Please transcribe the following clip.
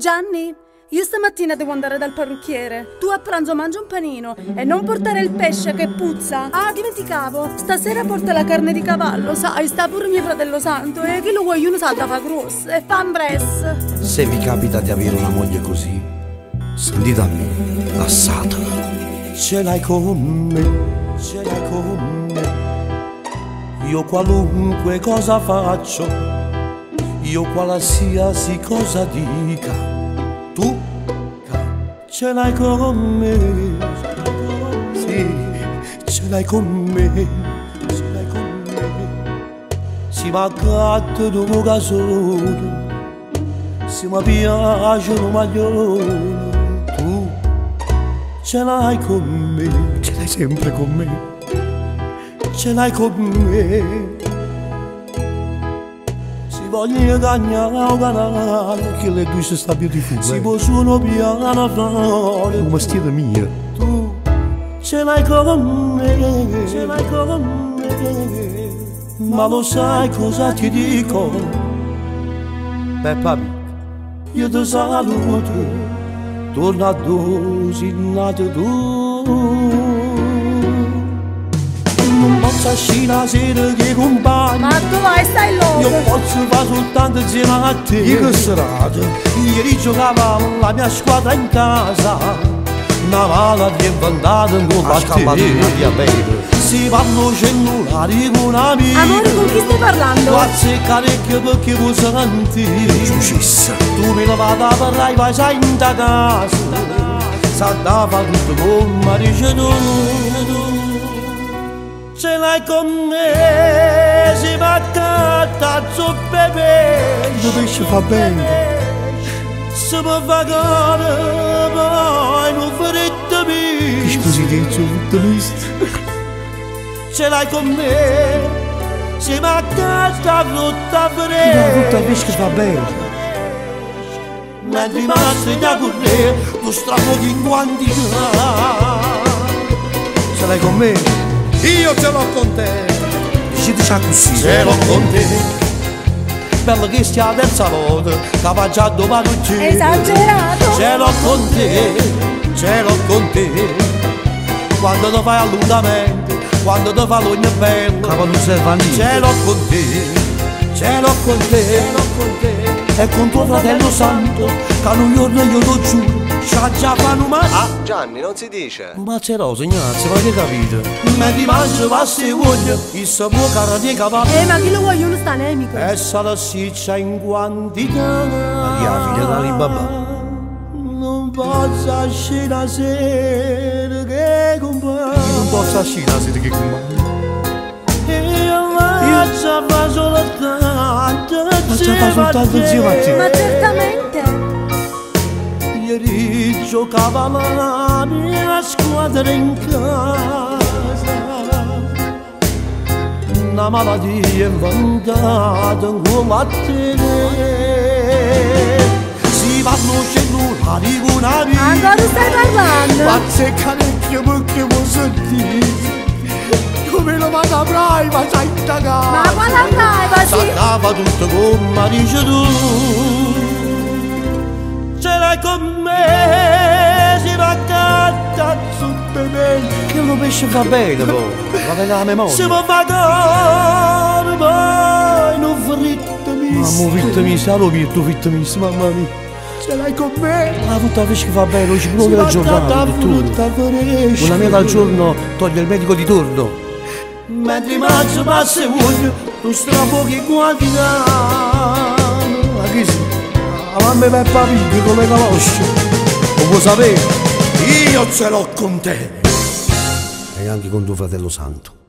Gianni, io stamattina devo andare dal parrucchiere. Tu a pranzo mangi un panino e non portare il pesce che puzza. Ah, dimenticavo. Stasera porta la carne di cavallo, sai, sta pure mio fratello santo e chi lo vuoi uno salta fa grosso e fa un press. Se vi capita di avere una moglie così, sentite a me, lassatela. Ce l'hai con me, ce l'hai con me. Io qualunque cosa faccio, io qualsiasi cosa dica, tu ce l'hai con me. Sì, ce l'hai con me, ce l'hai con me. Si va gatto dopo casolo se mi piace un maglione tu ce l'hai con me. Ce l'hai sempre con me. Ce l'hai con me si vogliono cagnare canale che le due sta beautiful si può suono piano flore un mestiere mio. Tu ce l'hai con me ce l'hai con me. Ma lo sai cosa ti dico? Beh papi io ti saluto, torna a dosi nato tu. Uscire la sera che compagni, Ma dove stai io loco? posso fare soltanto insieme a te. Io che serata, ieri giocavo la mia squadra in casa, una mala di inventata in a te. Si vanno cellulari con amici. Amore, con chi stai parlando? Guarda carecchio perché vuoi sentire Giucissa Tu me la vada per rai vai sai in ta casa S'andava tutto come dice tu Ce l'hai con me Si va a cattare zuppa e pesce Il pesce fa bene Se mi fa cane poi non farete mi Che scusi di zuppa ce l'hai con me siamo a casa frutta fresca frutta fresca fa bene mentre rimasti da correre tu strafoghi in quantità ce l'hai con me io ce l'ho con te. Ci dice così ce l'ho con te. Bella che stia terza volta che va già domani Esagerato! ce l'ho con te. Ce l'ho con te. Quando ti fai allungamento quando ti fa l'ogno bello. Quando sei vanito. ce l'ho con te. Ce l'ho con te. Ce l'ho con te. E con tuo fratello santo che un giorno io lo giuro c'ha già fanno male ah Gianni, non si dice. ma c'è rosa Ignazio ma che capito ma di mangi pasta e voglia il sapuo cara di cavallo Eh, ma chi lo vuoi uno sta nemico? e sarà siccia in quantità Ma chi è la figlia d'Alibaba? non posso uscire la sera che compagno Non posso uscire siete che comando. io faccio fa soltanto Faccio fa soltanto zio Matteo. Ma certamente! Ieri giocava la mia squadra in casa. Una malattia inventata come a te Si vanno cellulari con amici Ancora stai parlando? Pazze carecchio perché vuoi sentire? Come lo vado avrai ma sai casa Ma quale andai, ma sì? S'andava tutto come dici tu con me Si va a cattare zuppe pesce Che lo pesce fa bene, po. Va bene la memoria. Si va a pagare poi non frittami Mamma, vittami, salo virtu, vittami, mamma mia. Ce l'hai con me La frutta pesce che fa bene, Si va la giornata, Una mela al giorno toglie il medico di turno. Mentre mangio passa e voglio Tu strafochi quantità Ma chi si? La mamma e Peppa Pig come conosci? Lo vuoi sapere? Io ce l'ho con te E anche con tuo fratello santo.